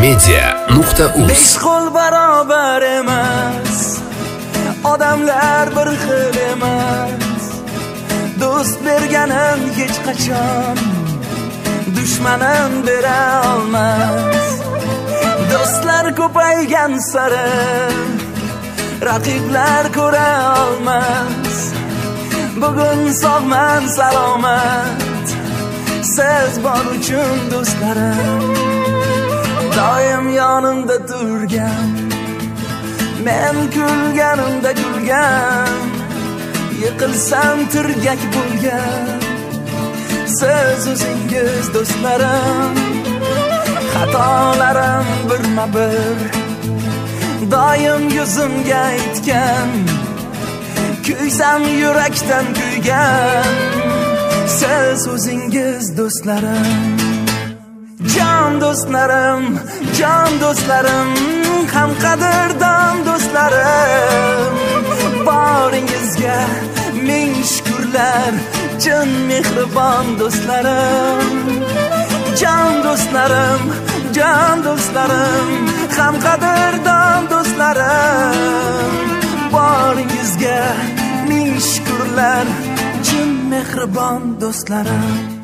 media.uz besh qo'l barobar emas odamlar bir xil emas do'st berganim hech qachon dushmanim bera olmas do'stlar ko'paygan sari raqiblar ko'ra olmas bugun sog'man salomat siz bor uchun do'stlarim. Doim yonimda turgan men kulganimda kulgan yiqilsam tirgak bo'lgan siz o'zingiz do'stlarim xatolarim birma bir doim yuzimga aytgan kuysam yurakdan kuygan siz o'zingiz do'stlarim. Jon do'stlarim jon do'stlarim ham qadrdon do'stlarim. Boringizga ming shukurlar chin mehribon do'stlarim. Jon do'stlarim jon do'stlarim ham qadrdon do'stlarim. Boringizga ming shukurlar chin mehribon do'stlarim.